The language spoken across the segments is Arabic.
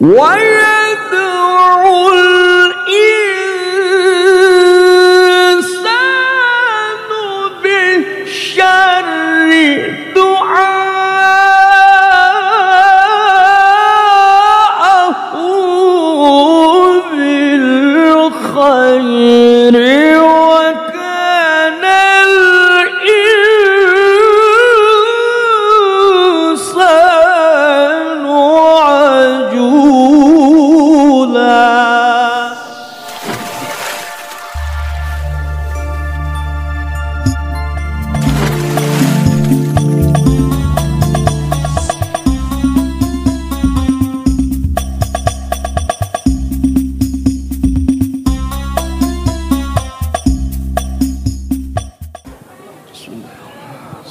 ويدعو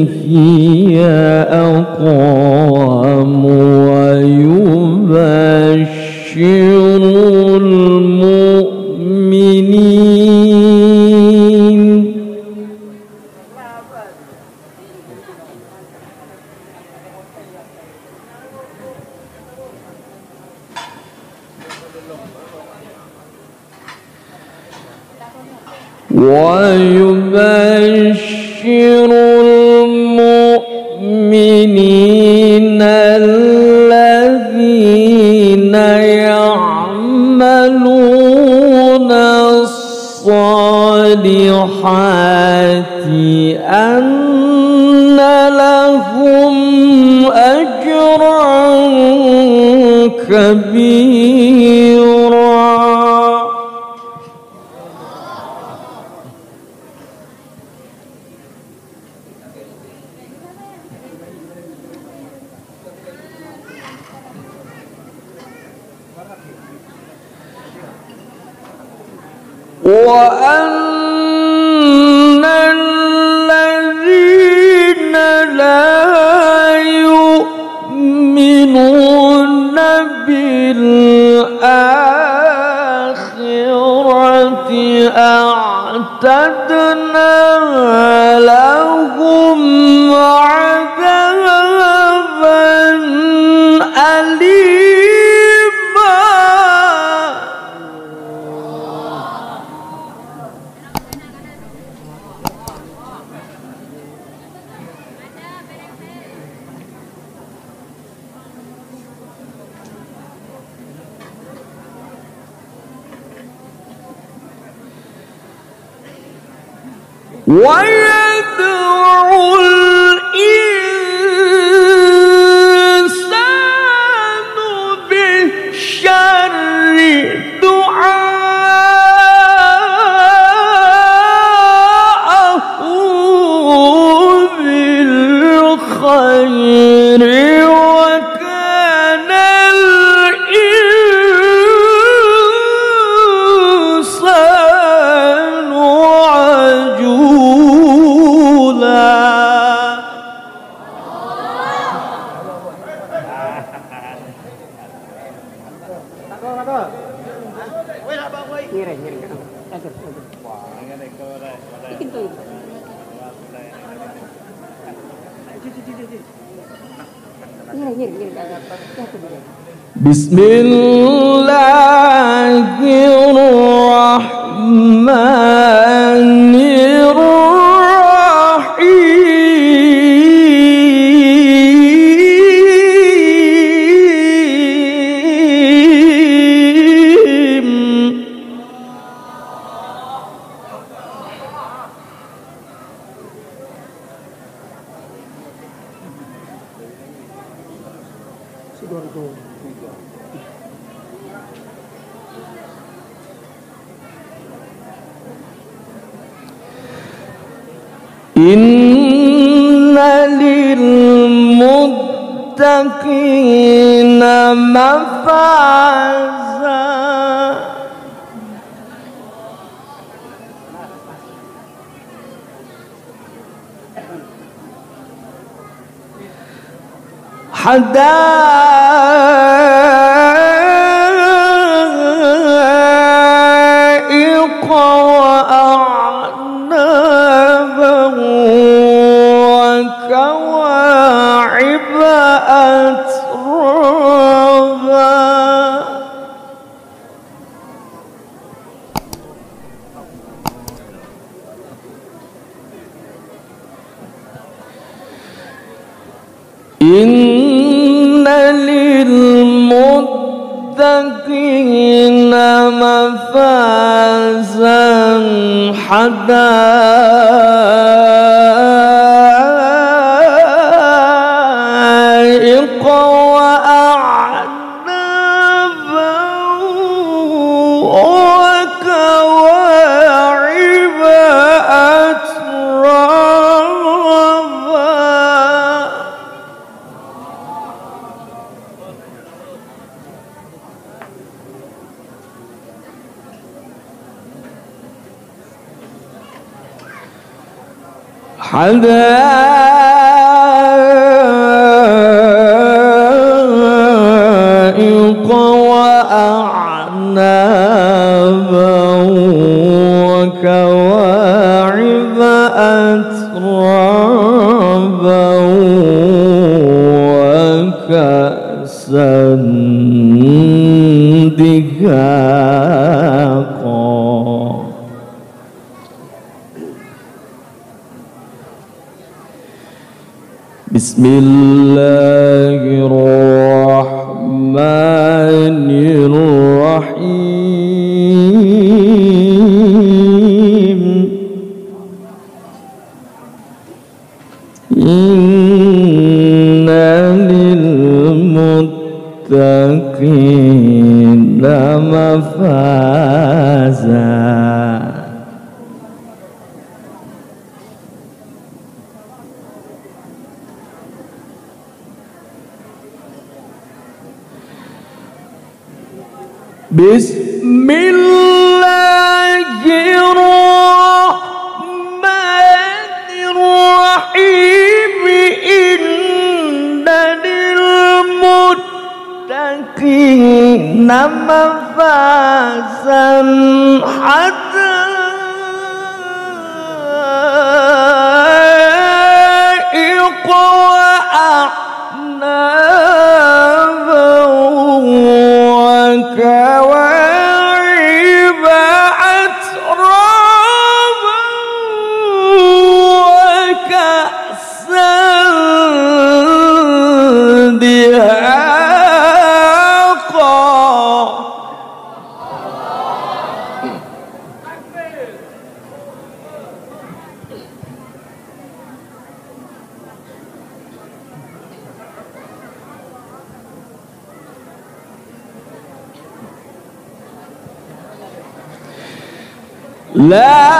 للتي هي كبيرا ويدعو بسم إن للمتقين مفازا حدائق إن للمتقين مفازا حدائق بسم الله الرحمن الرحيم. إن للمتقين مفازا. بسم الله الرحمن الرحيم إن للمتقين مفازا. حدائق وأعنابا لا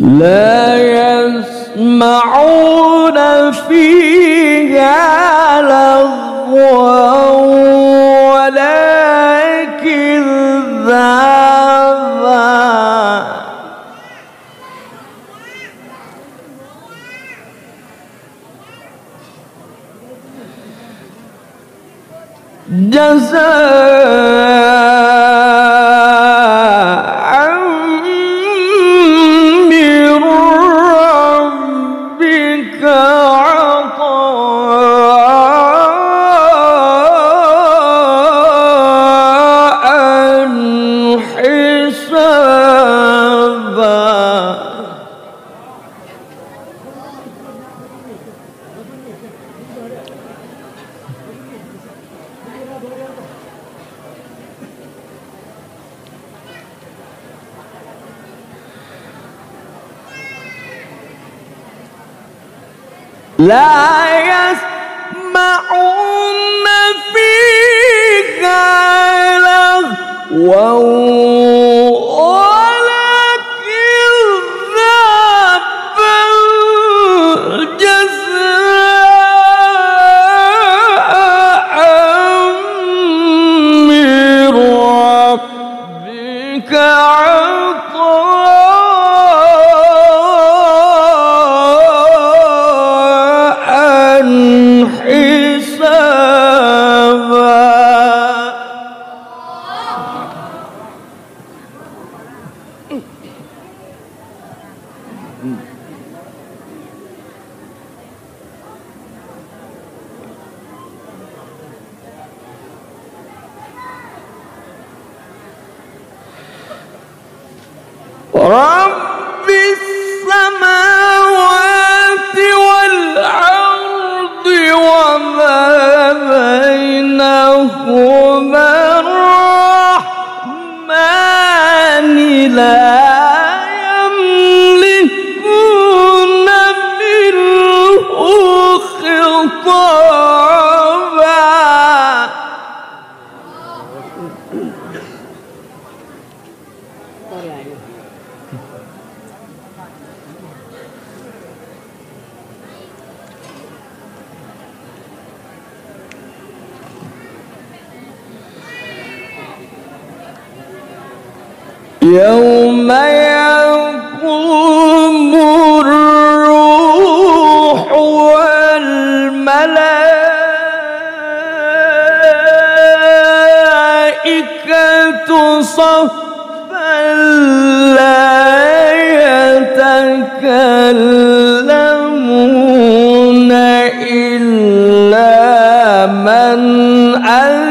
لا يسمعون فيها لغوا ولا كذابا جزاء لا يسمعون فيها لغوا يوم يتكلمون إلا من أذن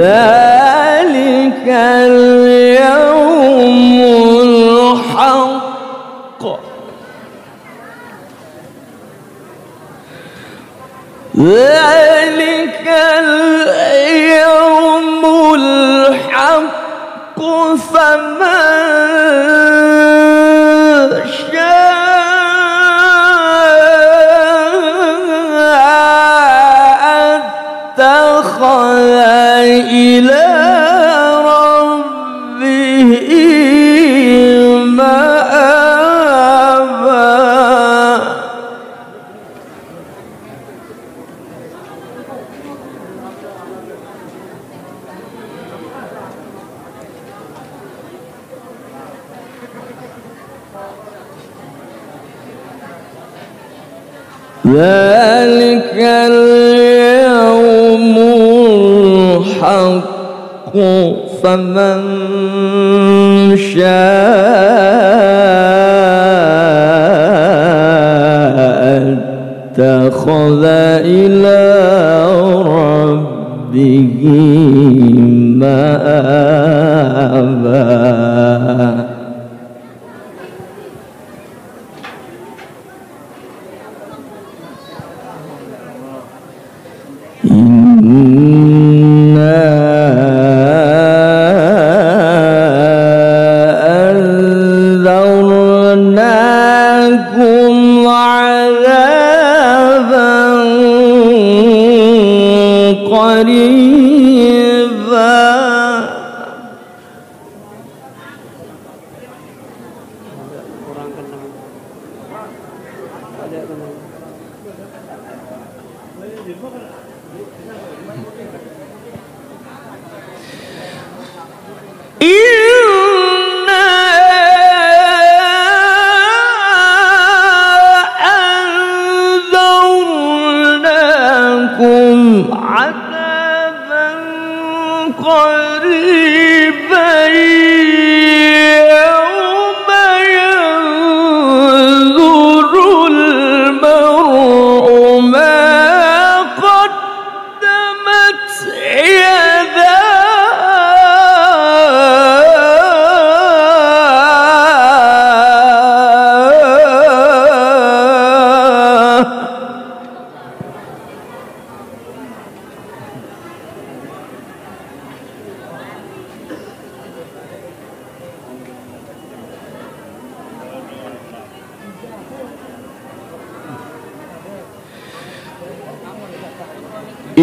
ذلك اليوم الحق. ذلك الحق فمن شاء اتخذ إلى ربه مآبا. إِنَّا is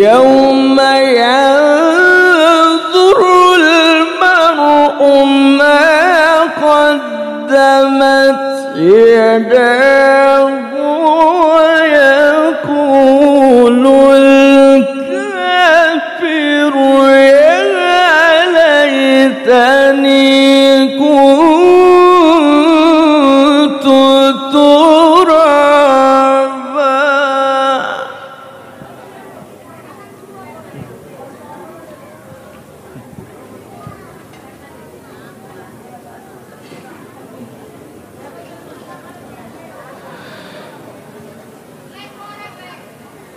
يوم ينظر المرء ما قدمت يداه.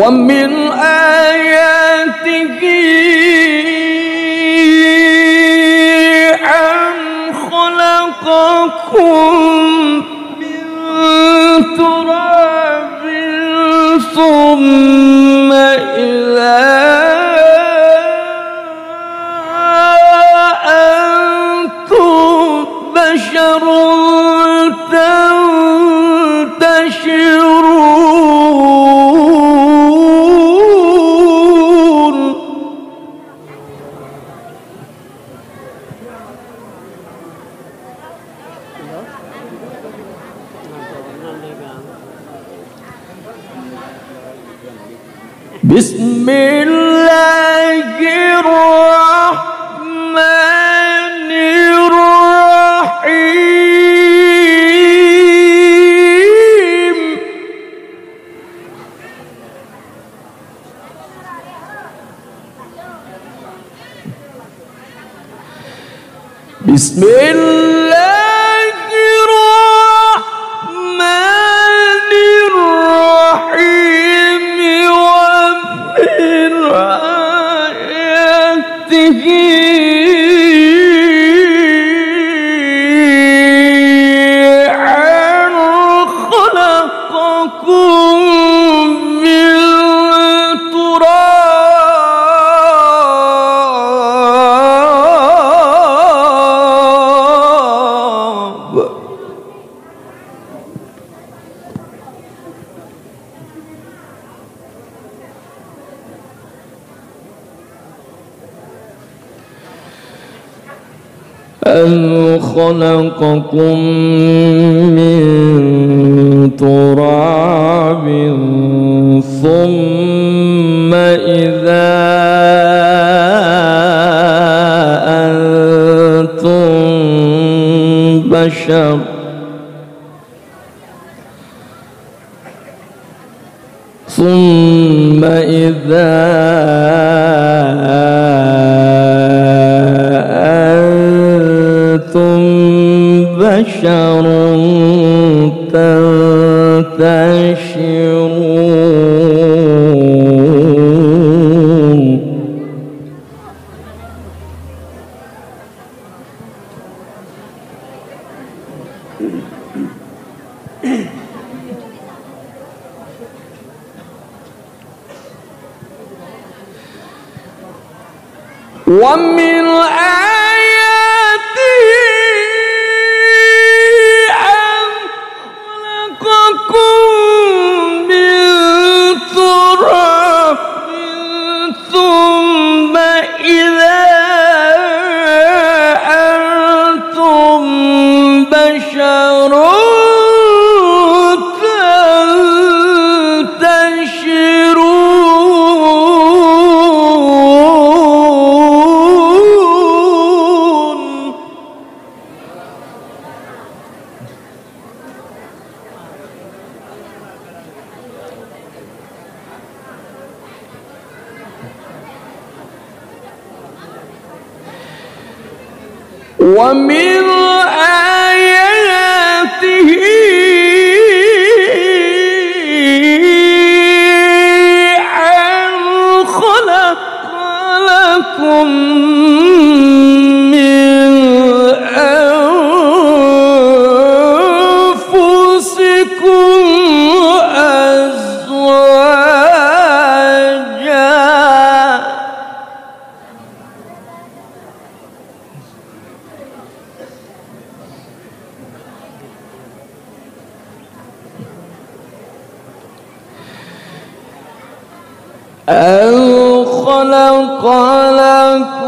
ومن آياته بسم الله أم خلقكم من تراب ثم إذا أنتم بشر ثم إذا تنتشرون. ومن الآن ومن خلق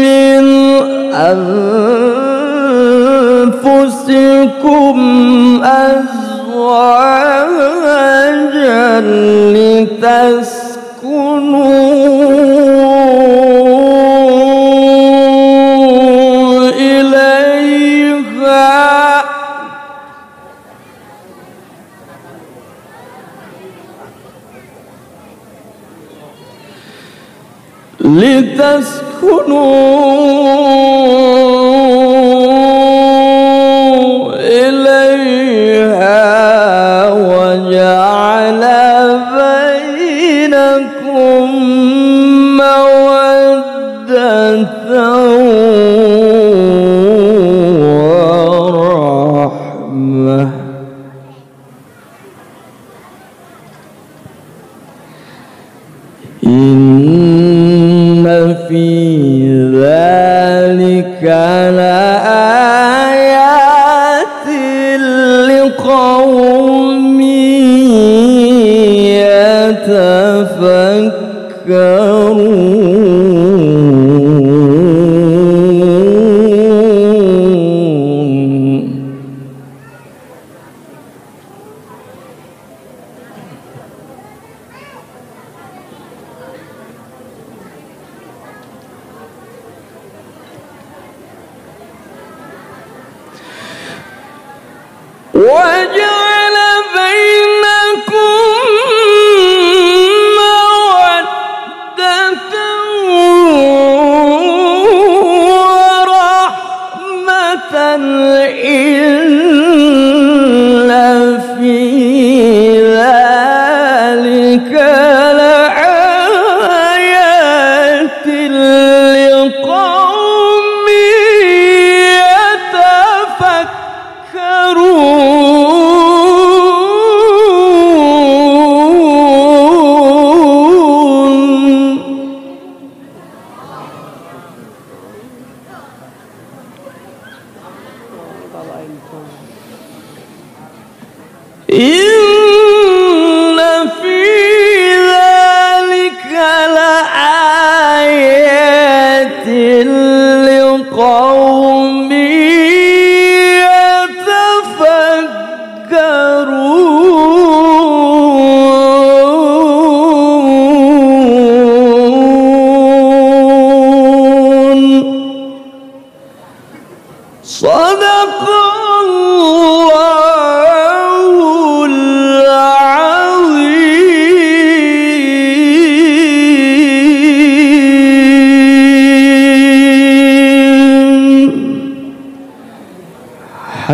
من أنفسكم أزواجا لتسكنوا لتسكنون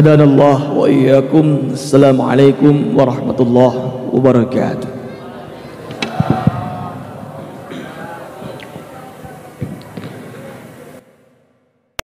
هدانا الله وإياكم. السلام عليكم ورحمة الله وبركاته.